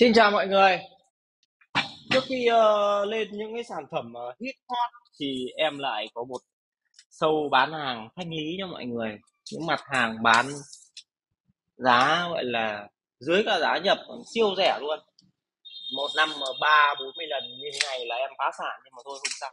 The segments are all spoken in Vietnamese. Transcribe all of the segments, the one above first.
Xin chào mọi người. Trước khi uh, lên những cái sản phẩm uh, hit hot thì em lại có một sâu bán hàng thanh lý cho mọi người. Những mặt hàng bán giá gọi là dưới cả giá nhập siêu rẻ luôn. Một năm mà ba bốn mươi lần như thế này là em phá sản nhưng mà thôi không sao.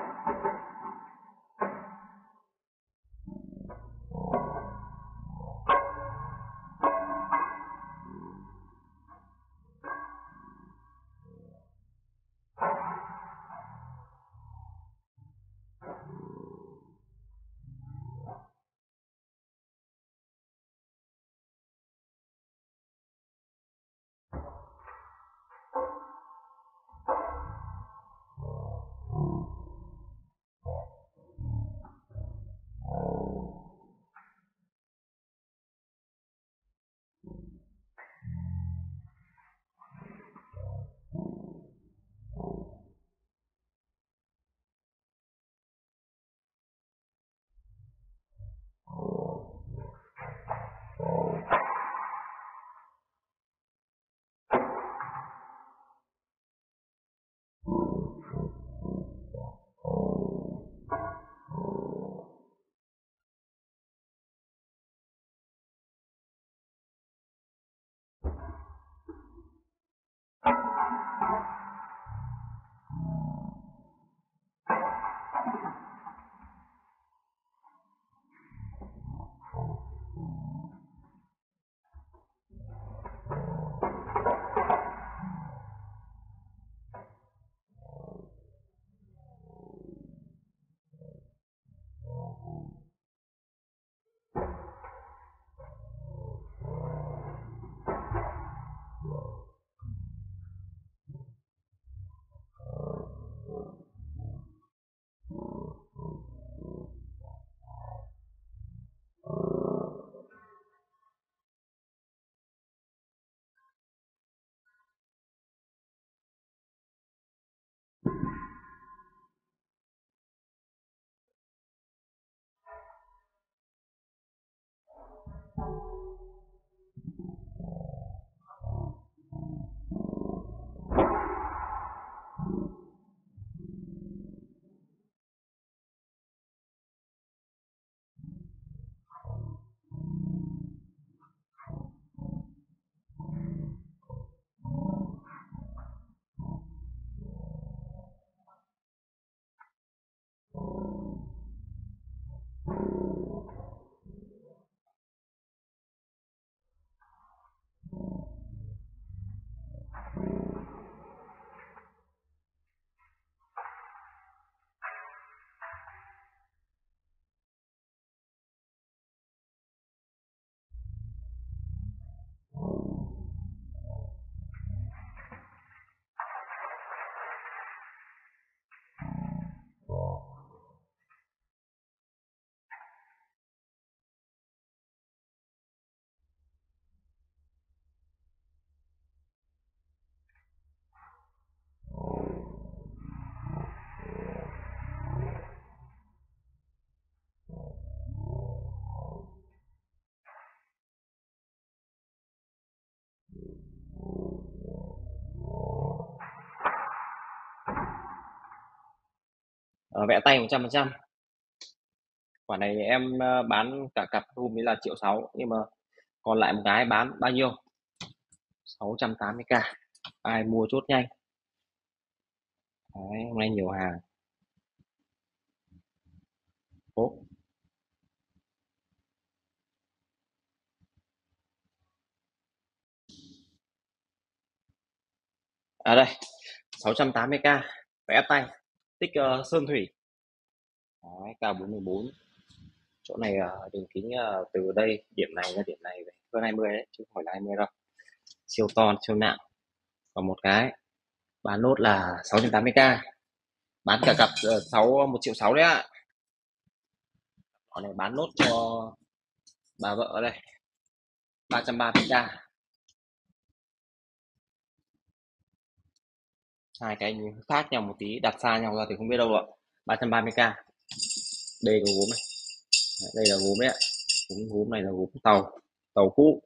Ờ, vẽ tay 100% quả này em ờ, bán cả cặp hôm ấy là triệu sáu nhưng mà còn lại một cái bán bao nhiêu? 680k ai mua chốt nhanh? Đấy, hôm nay nhiều hàng. Ố. à đây 680k vẽ tay tích uh, sơn thủy. Đấy, cao 44 chỗ này uh, đường kính uh, từ đây điểm này ra điểm này về hơn 20 đấy chứ không phải là 20 đâu. Siêu to siêu nặng. Và một cái bán nốt là 680k bán cả cặp uh, 6 1 triệu 6 đấy ạ. Con này bán nốt cho bà vợ đây 330k hai cái khác nhau một tí đặt xa nhau ra thì không biết đâu ạ. 330k đây là gốm này. Đây là gốm đấy ạ. Gốm gốm này là gốm tàu tàu cũ.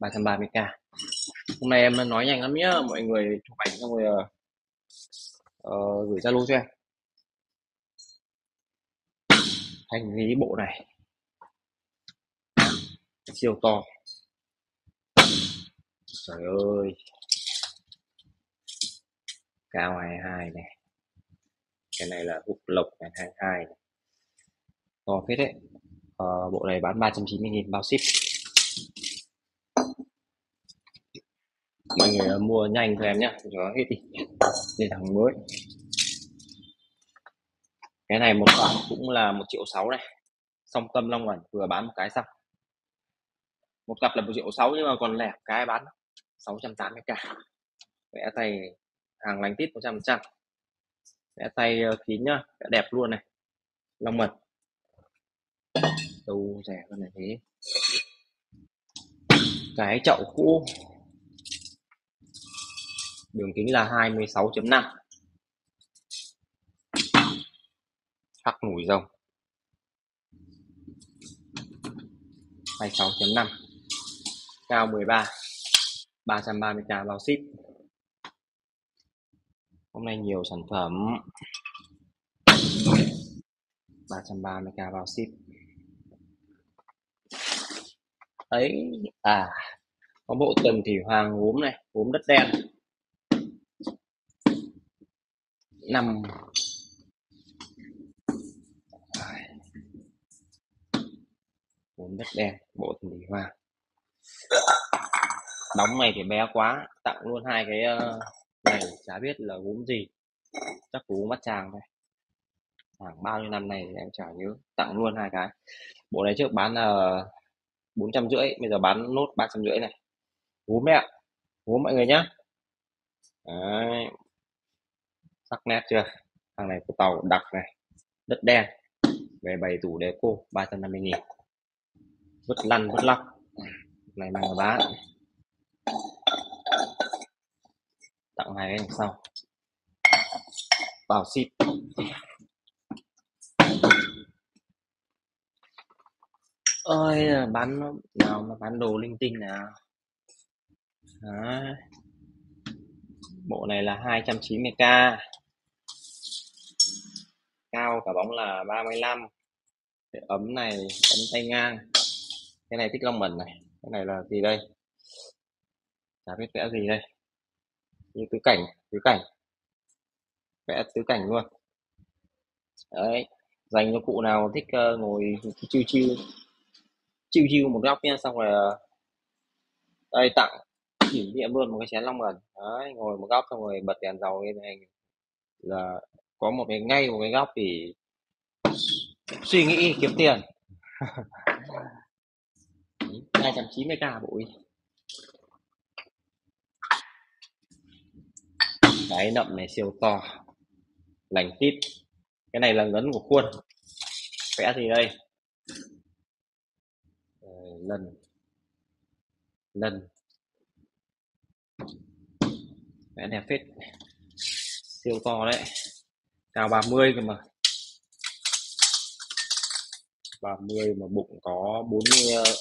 330k hôm nay em nói nhanh lắm nhá mọi người chụp ảnh xong rồi uh, gửi zalo cho em. Hành lý bộ này. Siêu to. Trời ơi cao 22 này. Cái này là hút lộc này 22 này. to phết đấy. Ờ, bộ này bán 390.000 bao ship. Mọi người ờ, mua nhanh cho em nhé cho hết đi. Để thằng mới. Cái này một khoảng cũng là một triệu sáu này song tâm long ẩn vừa bán một cái xong. Một cặp là một triệu sáu nhưng mà còn lẻ cái bán 680k vẽ tay hàng lành tít 100% vẽ tay ờ, kín nhá vẽ đẹp luôn này. Long mật. Đâu rẻ hơn này thế. Cái chậu cũ. Đường kính là 26.5 khắc nổi rồng. 26.5 cao 13 330k bao ship hôm nay nhiều sản phẩm. 330k bao ship. Ấy à có bộ tần thủy hoàng gốm này gốm đất đen. Năm. Gốm đất đen bộ tần thủy hoàng. Đóng này thì bé quá tặng luôn hai cái uh, này, chả biết là gốm gì. Chắc gốm mắt tràng thôi. Khoảng bao nhiêu năm này thì em chả nhớ, tặng luôn hai cái. Bộ này trước bán là bốn trăm rưỡi, bây giờ bán nốt ba trăm rưỡi này. Gốm đấy ạ. Gốm mọi người nhá. Đấy. sắc nét chưa? Hàng này của tàu đặc này. Đất đen. Về bày tủ đề cô 350 nghìn. Vứt lăn vứt lóc. Này mà bán. Tặng này anh sau. Vào ship ơi bán nào mà bán đồ linh tinh nào Đó. bộ này là 290k cao cả bóng là 35 cái ấm này, ấm tay ngang. Cái này tích long mẩn này. Cái này là gì đây? Chả biết vẽ gì đây như tứ cảnh tứ cảnh. Vẽ tứ cảnh luôn. Đấy dành cho cụ nào thích uh, ngồi chiêu chiêu chiêu chiêu một góc nha xong rồi uh, đây tặng kỷ niệm luôn một cái chén long ẩn. Đấy ngồi một góc xong rồi bật đèn dầu lên này. Là có một cái ngay một cái góc thì suy nghĩ kiếm tiền. 290k bụi cái nậm này siêu to. Lành tít. Cái này là ngấn của khuôn. Vẽ gì đây. Lần. Lần. Vẽ đẹp phết. Siêu to đấy. Cao 30 cơ mà. 30 mà bụng có 40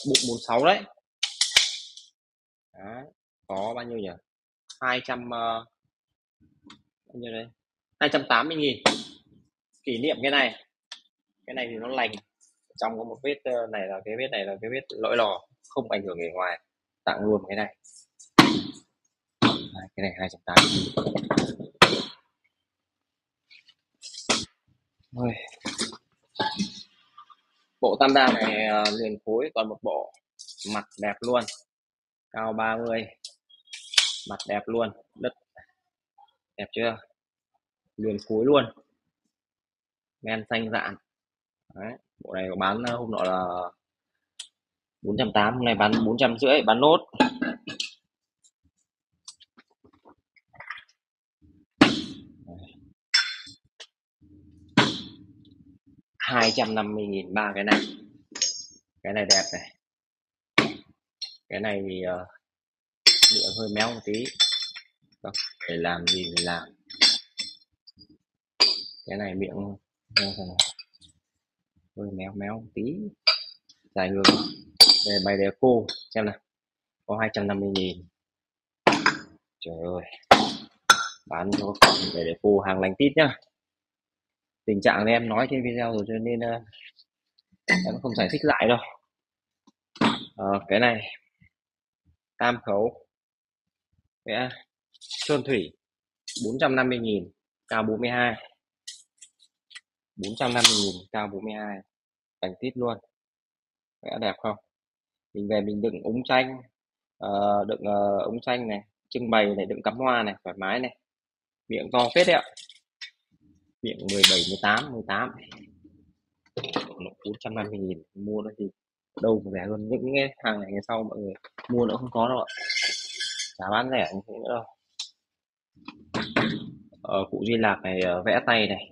bụng 46 đấy. Đấy, có bao nhiêu nhỉ? 200 uh, nhiêu đây? 280 nghìn. Kỷ niệm cái này. Cái này thì nó lành. Trong có một vết ờ, này là cái vết này là cái vết lỗi lò, không ảnh hưởng người ngoài. Tặng luôn cái này. Cái này hai trăm tám mươi bộ tam đa này ờ, liền khối còn một bộ. Mặt đẹp luôn. Cao 30 mặt đẹp luôn. Đất đẹp chưa? Liền cuối luôn. Men xanh dạn. Đấy. bộ này bán ờ, hôm nọ là 480 hôm nay bán 450 bán nốt. Hai trăm năm mươi nghìn ba cái này. Cái này đẹp này. Cái này thì uh, miệng hơi méo một tí để làm gì thì làm. Cái này miệng hơi méo méo một tí. Dài ngược. Về bài đề cô xem nào. Có 250 nghìn. Trời ơi. Bán cho để để cô hàng lành tít nhá. Tình trạng này em nói trên video rồi cho nên uh, em không giải thích lại đâu. Uh, cái này. Tam khấu. Vẽ sơn thủy 450.000 cao 42 450.000 cao 42 cảnh tít luôn. Vẽ đẹp không? Mình về mình đựng ống chanh uh, đựng uh, ống chanh này trưng bày này đựng cắm hoa này thoải mái này. Miệng to phết đấy ạ. Miệng 17 18 18 450 nghìn mua nó thì đâu mà rẻ hơn những cái hàng này ngày sau mọi người mua nó không có đâu ạ. Chả bán rẻ như thế nữa đâu ờ, cụ Duy Lạc này ờ, vẽ tay này.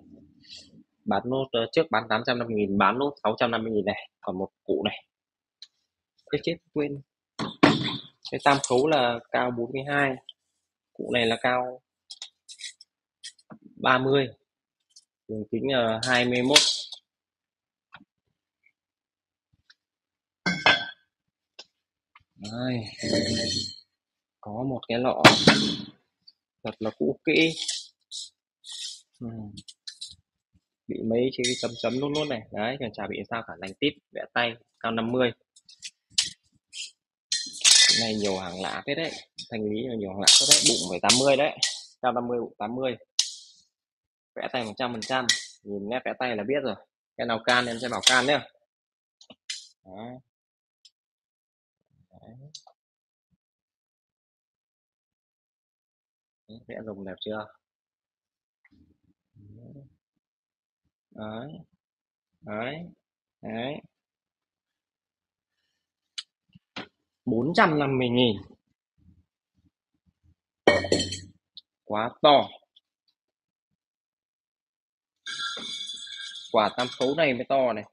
Bán nốt ờ, trước bán 850.000 bán nốt 650.000 này. Còn một cụ này. Cái chết quên. Cái tam khấu là cao 42 cụ này là cao 30 đường kính là 21 Đây. có một cái lọ thật là cũ kỹ. Ừ. bị mấy cái chấm chấm luôn luôn này. Đấy còn chả bị sao cả? Lành tít vẽ tay, cao 50 cái này nhiều hàng lạ thế đấy. Thành lý là nhiều hàng lạ thế đấy. Bụng phải 80 đấy. Cao 50 bụng 80 vẽ tay 100 phần trăm. Nhìn nét vẽ tay là biết rồi. Cái nào can em sẽ bảo can nhé Đấy. Đấy. Vẽ dùng đẹp chưa? Đấy. Đấy. Đấy. Bốn trăm năm mươi nghìn. Quá to. Quả tam khấu này mới to này.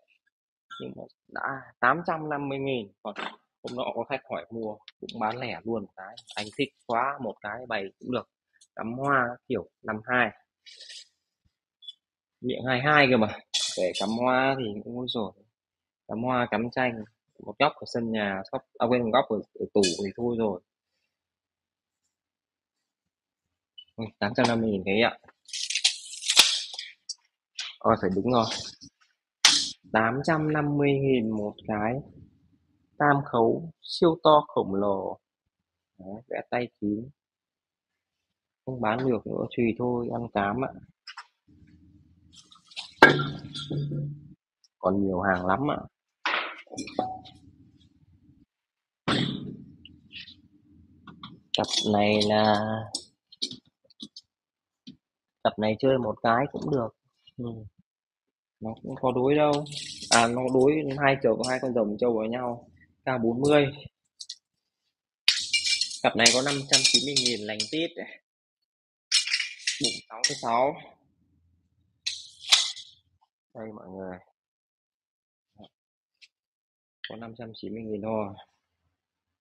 Nhưng mà đã 850 nghìn. Còn hôm nọ có khách hỏi mua, cũng bán lẻ luôn cái. Anh thích quá, một cái bày cũng được cắm hoa kiểu 52 miệng 22 cơ mà. Để cắm hoa thì cũng có rồi cắm hoa cắm chanh một góc của sân nhà góc à quên một góc ở, ở tủ thì thôi rồi. Ừ, 850 nghìn cái ạ. Ờ phải đúng rồi. 850.000 một cái. Tam khấu siêu to khổng lồ. Đấy, vẽ tay chín không bán được nữa tùy thôi, ăn cám ạ. Còn nhiều hàng lắm ạ. Cặp này là cặp này chơi một cái cũng được. Ừ. nó cũng có đối đâu. À nó đối hai chầu có hai con rồng trâu với nhau. Cao 40 cặp này có 590 nghìn lành tít bụng 66 đây mọi người. Có 590 nghìn thôi.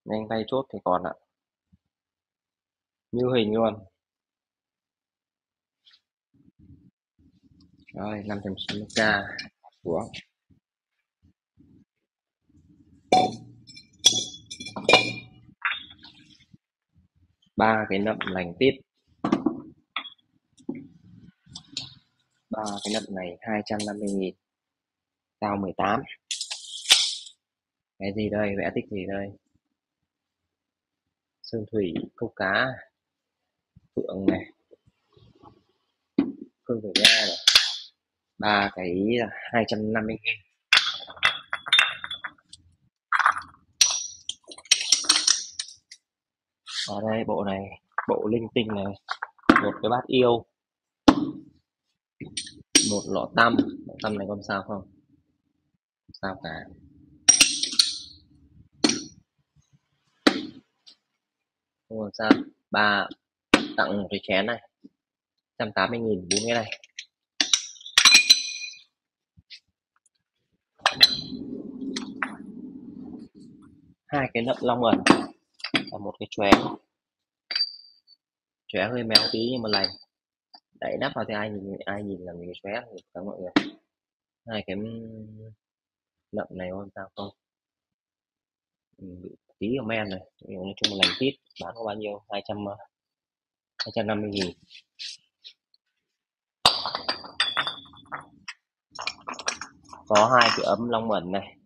Nhanh tay chốt thì còn ạ. Như hình luôn. Rồi 590k của ba cái nậm lành tít. Ba cái lệnh này 250 nghìn. Cao 18 cái gì đây? Vẽ tích gì đây? Sơn thủy, câu cá phượng này. Phương thủy ra này. Ba cái 250 nghìn. Ở đây, bộ này, bộ linh tinh này. Một cái bát yêu một lọ tăm. Lọ tăm này có sao không? Không sao cả. Không còn sao. Ba tặng một cái chén này. 180 nghìn bốn cái này. Hai cái nậm long ẩn và một cái chóe. Chóe hơi méo tí nhưng mà lành đẩy nắp vào thì ai nhìn ai nhìn làm gì cái chóe thì các mọi người. Hai cái nậm này không sao không? Bị tí ở men này nói chung là lành tít, bán có bao nhiêu? Hai trăm hai trăm năm mươi nghìn. Có hai cái ấm long mẩn này.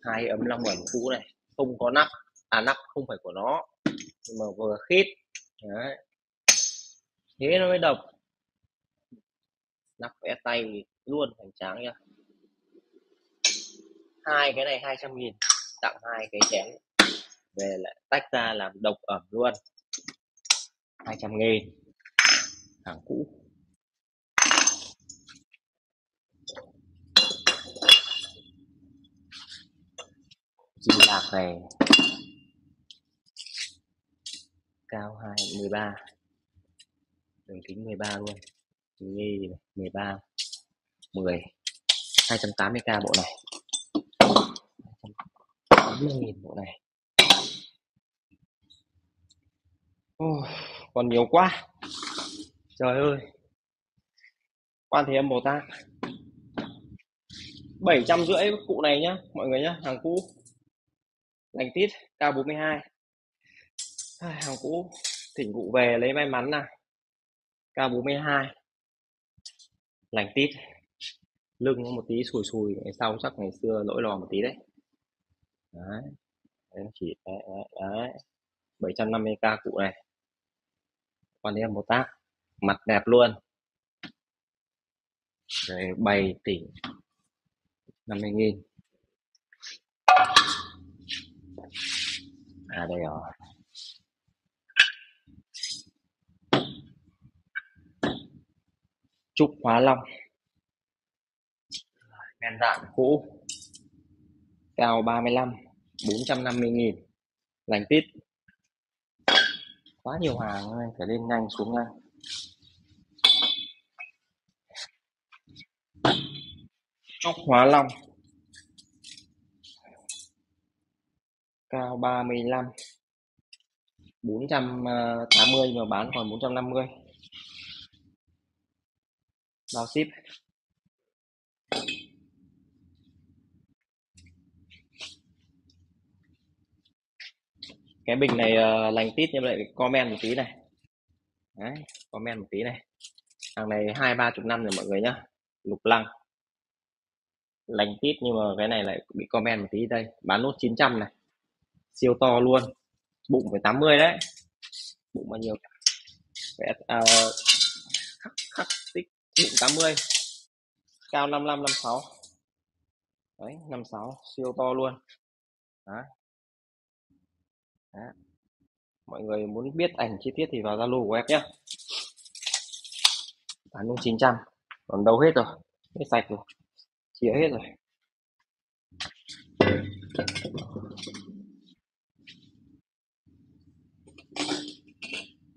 Hai ấm long mẩn cũ này. Không có nắp à nắp không phải của nó, nhưng mà vừa khít. Đấy thế nó mới độc. Nắp vẽ tay luôn, hoành tráng nha. Hai cái này 200 nghìn, tặng hai cái chén. Về lại tách ra làm độc ẩm luôn. 200 nghìn. Hàng cũ. Chi lạc này. Cao 2 13 đường kính 13 luôn. Ghi 13 10 280k bộ này. 80.000 bộ này. Oh, còn nhiều quá. Trời ơi. Quan thế âm bồ tát. bảy trăm rưỡi cụ này nhá mọi người nhá hàng cũ. Lành tít k 42 hàng cũ thỉnh cụ về lấy may mắn nào. K42 lành tít. Lưng một tí sùi sùi ngày sau chắc ngày xưa lỗi lò một tí đấy. Đấy, đấy chỉ đấy, đấy, đấy. 750k cụ này. Quan em một tác. Mặt đẹp luôn. Rồi 7 tỷ 50 nghìn. À đây rồi. Trúc hóa long. Men dạng cũ. Cao 35 450 nghìn. Lành tít. Quá nhiều hàng phải lên nhanh xuống nhanh trúc hóa long. Cao 35 480 mà bán còn 450 bao ship. Cái bình này uh, lành tít nhưng lại comment một tí này. Đấy comment một tí này. Hàng này hai ba chục năm rồi mọi người nhá. Lục lăng. Lành tít nhưng mà cái này lại bị comment một tí đây. Bán nốt 900 này. Siêu to luôn. Bụng phải 80 đấy. Bụng bao nhiêu? Vẽ uh, ờ, bụng 80 cao 55 56 đấy 56 siêu to luôn. Đấy. Đó. mọi người muốn biết ảnh chi tiết thì vào zalo của em nhé. bán luôn 900 còn đâu hết rồi. Hết sạch rồi. Chia hết rồi.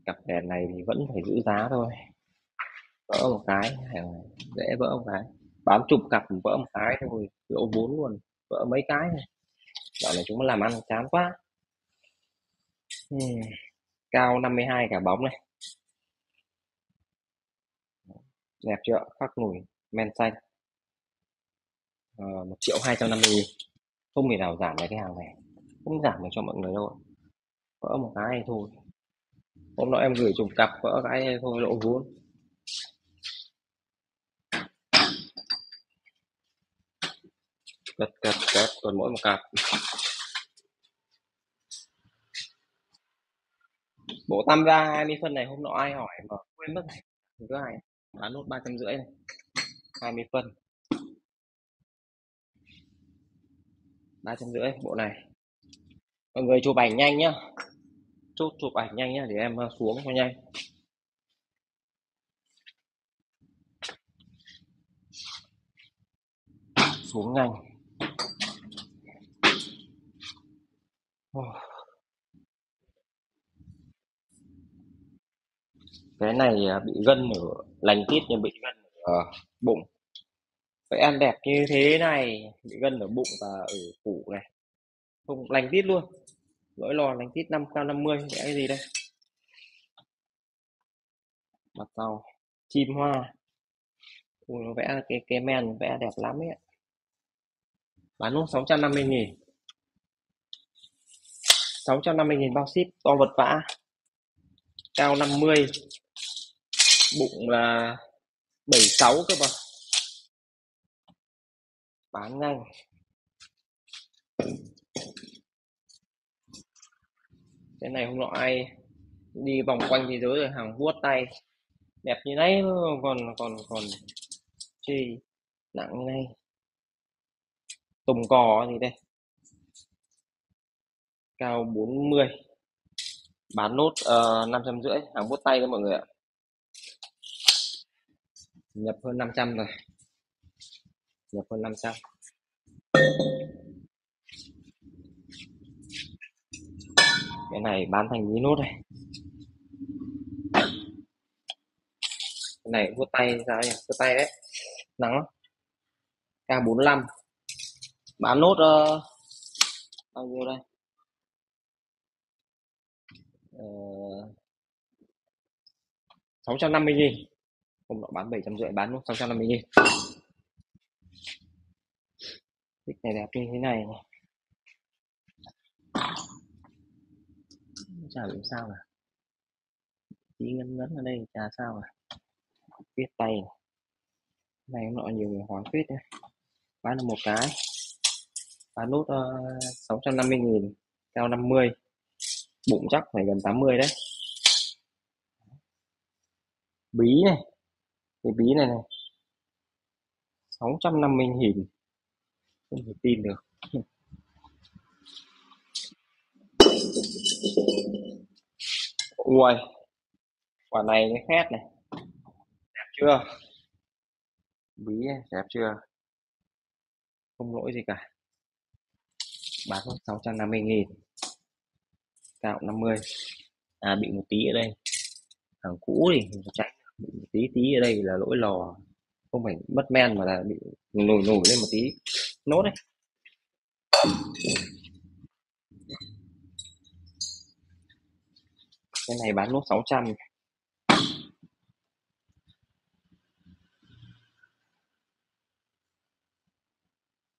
Cặp đèn này thì vẫn phải giữ giá thôi vỡ một cái dễ vỡ một cái bám chụp cặp vỡ một cái thôi lỗ vốn luôn vỡ mấy cái này dạo này chúng nó làm ăn chán quá hmm. cao 52 cả bóng này. Đẹp chưa? Khắc nổi men xanh. Ờ, à, 1 triệu 250 nghìn. Không thể nào giảm được cái hàng này. Không giảm được cho mọi người đâu. Vỡ một cái này thôi. Hôm nọ em gửi chụp cặp vỡ cái này thôi lỗ vốn. Cắt cắt cắt còn mỗi một cặp. Bộ tam gia 20 phân này, hôm nọ ai hỏi mà quên mất này. Thứ hai bán nốt ba trăm rưỡi này. 20 phân. Ba trăm rưỡi, bộ này. Mọi người chụp ảnh nhanh nhá. Chốt chụp ảnh nhanh nhá, để em ờ, xuống cho nhanh. Xuống nhanh. Cái này, à, bị gân ở lành tít nhưng bị gân ở à, bụng. Vậy ăn đẹp như thế này, bị gân ở bụng và ở phủ này. Không, lành tít luôn. Lỗi lò lành tít năm cao năm mươi cái gì đây? Mặt sau, chim hoa. Ui, nó vẽ cái cái men vẽ đẹp lắm ấy. Bán luôn 650 000 650.000 bao ship, to vật vã. Cao 50 bụng là 76 cơ mà. Bán nhanh. Cái này không nọ ai đi vòng quanh thế giới rồi, hàng vuốt tay. Đẹp như này còn còn còn chi nặng như này tùng cò thì đây cao 40 bán nốt uh, năm trăm rưỡi. Hàng vuốt tay đó mọi người ạ. Nhập hơn 500 rồi. Nhập hơn 500 cái này bán thành mí nốt này. Cái này vuốt tay sao nhỉ? Vuốt tay đấy. Nắng. K45 bán nốt uh, bao nhiêu đây? Ờ, uh, 650 nghìn. Hôm nọ bán 750 bán luôn 650 nghìn. Thích này đẹp như thế này chả làm sao mà tí ngấn ngấn ở đây chả sao mà viết tay này, này nọ nhiều người hỏi viết đấy. Bán được một cái. Bán nốt ờ, uh, 650 nghìn cao 50 bụng chắc phải gần 80 đấy. Bí này. Cái bí này này. 650 nghìn. Không thể tin được. Ui quả này cái khét này. Đẹp chưa? Bí này, đẹp chưa? Không lỗi gì cả. Bán 650 nghìn cao 50 à bị một tí ở đây. Thằng cũ thì chạy. Bị một tí tí ở đây là lỗi lò. Không phải mất men mà là bị nổi nổi lên một tí. Nốt đấy cái này bán nốt 600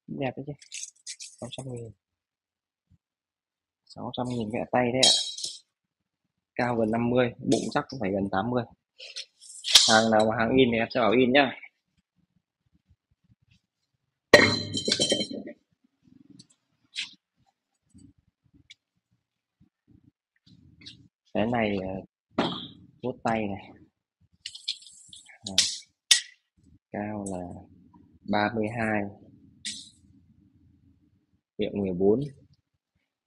đẹp đấy chứ. 600 nghìn. 600 nghìn vẽ tay đấy ạ. Cao gần 50 bụng chắc cũng phải gần 80 hàng nào mà hàng in thì em sẽ bảo in nhá. Cái này ờ, vuốt tay này. À, cao là 32 hiệu 14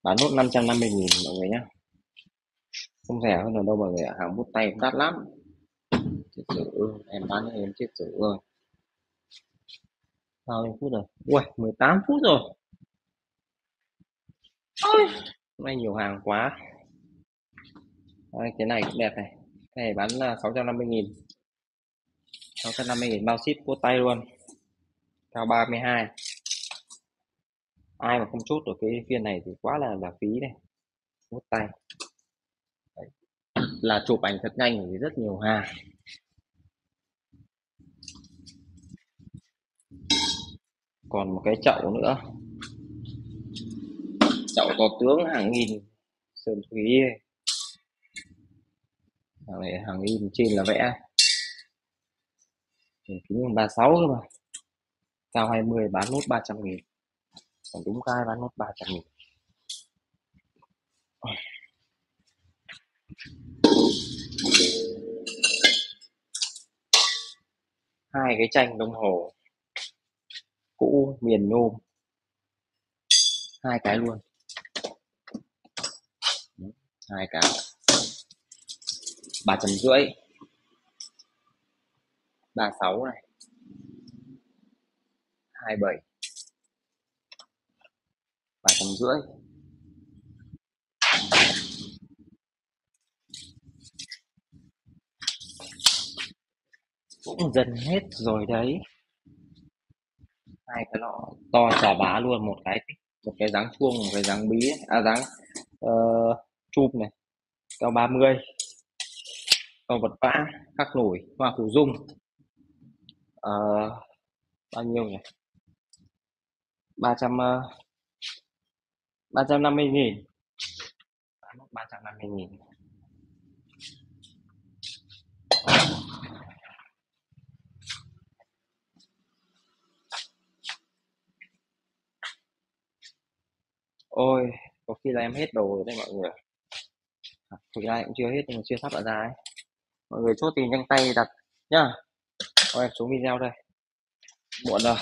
bán nốt 550 nghìn mọi người nhé không rẻ hơn ở đâu mọi người ạ hàng bút tay cũng đắt lắm. Chết dữ em bán cho em chết dữ rồi bao nhiêu phút rồi? Ui 18 phút rồi. Ôi. Hôm nay nhiều hàng quá. Đây, cái này cũng đẹp này. Cái này bán là 650 nghìn. 650 nghìn bao ship cốt tay luôn. Cao 32 ai mà không chốt được cái phiên này thì quá là là phí này cốt tay. Đấy. là chụp ảnh thật nhanh thì rất nhiều hàng còn một cái chậu nữa. Chậu có tướng hàng nghìn, sơn thúy hàng này hàng in trên là vẽ. Kính ba sáu cơ mà. Cao 20 bán nốt 300 nghìn? Còn đúng cái bán mất ba trăm nghìn hai cái tranh đồng hồ cũ miền nhôm. Hai cái luôn. Hai cái. Ba trăm rưỡi. Ba sáu này. Hai bảy ba rưỡi. Cũng dần hết rồi đấy. Hai cái lọ to chà bá luôn một cái một cái dáng chuông một cái dáng bí à dáng uh, chụp này cao 30 còn vật vã khắc nổi hoa phủ dung. Uh, bao nhiêu nhỉ? Ba trăm ờ, ba trăm năm mươi nghìn. Ba trăm năm mươi nghìn. Ôi có khi là em hết đồ rồi đấy mọi người. À, thực ra cũng chưa hết nhưng mà chưa sắp ở ra ấy. Mọi người chốt thì nhanh tay đặt nhá. Thôi em xuống video đây. Muộn rồi.